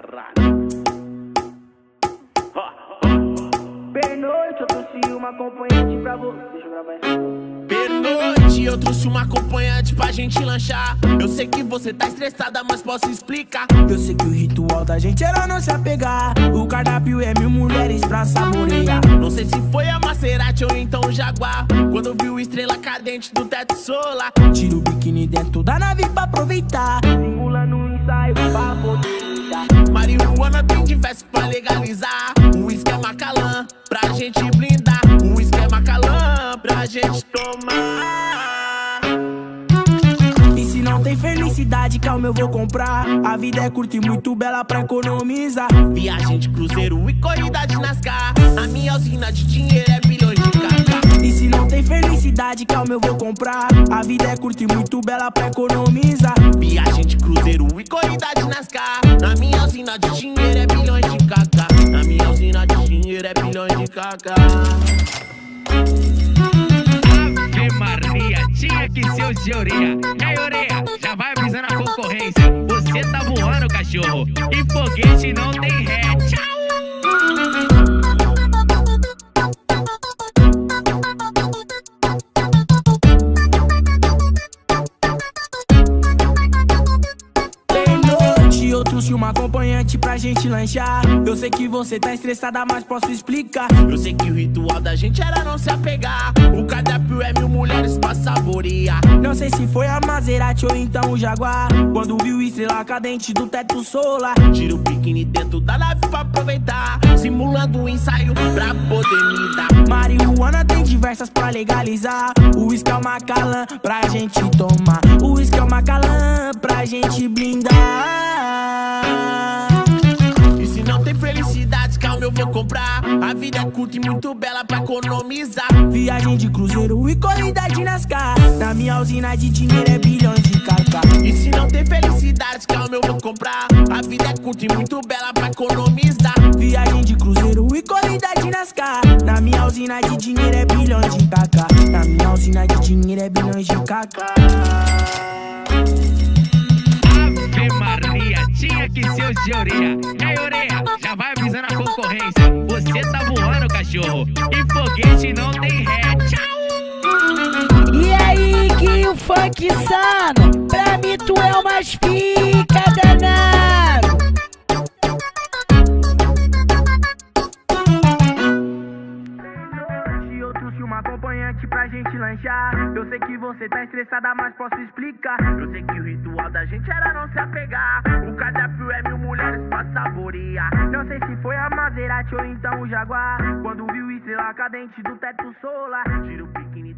caralho. Pernoite, eu trouxe uma acompanhante pra você. Deixa eu gravar. Pernoite, eu trouxe uma acompanhante pra gente lanchar. Eu sei que você tá estressada, mas posso explicar. Eu sei que o ritual da gente era não se apegar. O cardápio é mil mulheres pra saborear. Não sei se foi a Maserati ou então o Jaguar. Quando eu vi o estrela cadente do teto solar. Tira o biquíni dentro da nave pra aproveitar. Legalizar. Um esquema calã pra gente blindar. Um esquema calã pra gente tomar. E se não tem felicidade, calma, eu vou comprar. A vida é curta e muito bela pra economizar. Viagem de cruzeiro e corrida de NASCAR. A minha usina de dinheiro é bilhões de cacá. E se não tem felicidade, calma, eu vou comprar. A vida é curta e muito bela pra economizar. Viagem de cruzeiro e corrida de NASCAR. Na minha usina de dinheiro é bilhões cacá. Ave Maria, tinha que ser o de orelha. Orelha, já vai avisando a concorrência. Você tá voando, cachorro. E foguete não tem ré. Eu trouxe uma acompanhante pra gente lanchar. Eu sei que você tá estressada, mas posso explicar. Eu sei que o ritual da gente era não se apegar. O cardápio é mil mulheres pra saborear. Não sei se foi a Maserati ou então o Jaguar. Quando viu estrela cadente do teto solar. Tira o biquíni dentro da nave pra aproveitar. Simulando um ensaio pra poder me dar. Marihuana tem diversas pra legalizar. O uísque é uma calã pra gente tomar. O uísque é uma calã pra gente blindar. Comprar. A vida é curta e muito bela pra economizar. Viagem de cruzeiro e corrida de NASCAR. Na minha usina de dinheiro é bilhões de cacá. E se não tem felicidade, calma, eu vou comprar. A vida é curta e muito bela pra economizar. Viagem de cruzeiro e corrida de NASCAR. Na minha usina de dinheiro é bilhões de cacá. Na minha usina de dinheiro é bilhões de cacá. Que ser o de orelha. E aí, orelha, já vai avisando a concorrência. Você tá voando, cachorro. E foguete não tem ré. Tchau! E aí, que o funk sano? Pra mim tu é o mais lanchar. Eu sei que você tá estressada, mas posso explicar. Eu sei que o ritual da gente era não se apegar. O cardápio é mil mulheres pra saborear. Não sei se foi a Maserati ou então o Jaguar. Quando viu estrela cadente do teto solar. Tira o biquíni